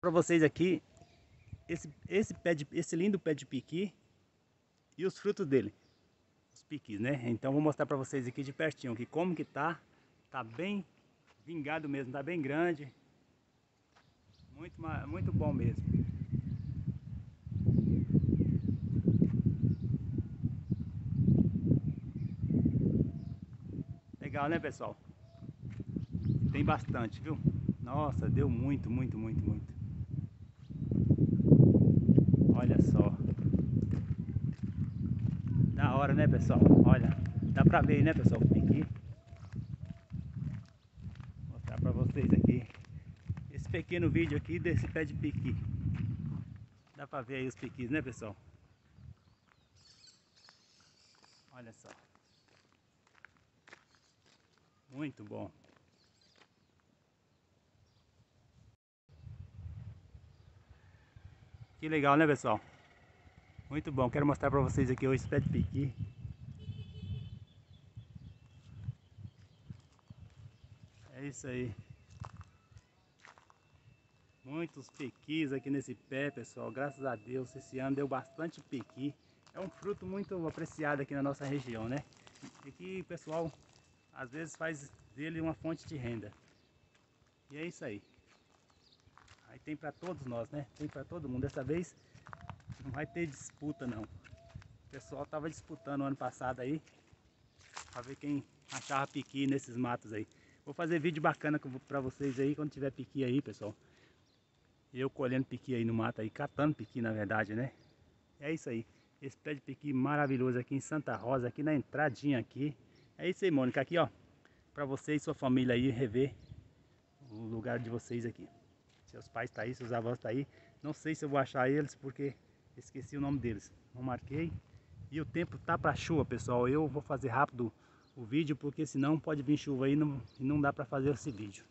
para vocês aqui esse, esse, pé de, esse lindo pé de piqui e os frutos dele. Os piquis, né? Então vou mostrar para vocês aqui de pertinho que como que tá. Tá bem vingado mesmo, tá bem grande. Muito, muito bom mesmo. Legal, né, pessoal? Tem bastante, viu? Nossa, deu muito, muito, muito, muito. Olha só. Da hora, né, pessoal? Olha, dá pra ver, né, pessoal, o piqui. Vou mostrar pra vocês aqui esse pequeno vídeo aqui desse pé de piqui. Dá pra ver aí os piquis, né, pessoal? Olha só. Muito bom. Que legal, né, pessoal? Muito bom. Quero mostrar para vocês aqui esse pé de piqui. É isso aí. Muitos piquis aqui nesse pé, pessoal. Graças a Deus, esse ano deu bastante piqui. É um fruto muito apreciado aqui na nossa região, né? E que o pessoal, às vezes, faz dele uma fonte de renda. E é isso aí. Aí tem para todos nós, né? Tem para todo mundo. Dessa vez não vai ter disputa não. O pessoal tava disputando ano passado aí para ver quem achava piqui nesses matos aí. Vou fazer vídeo bacana para vocês aí quando tiver piqui aí, pessoal. Eu colhendo piqui aí no mato aí, catando piqui na verdade, né? É isso aí. Esse pé de piqui maravilhoso aqui em Santa Rosa, aqui na entradinha aqui. É isso aí, Mônica. Aqui, ó, para você e sua família aí rever o lugar de vocês aqui. Seus pais tá aí, seus avós tá aí. Não sei se eu vou achar eles porque esqueci o nome deles. Não marquei. E o tempo tá para chuva, pessoal. Eu vou fazer rápido o vídeo porque senão pode vir chuva aí e não, não dá para fazer esse vídeo.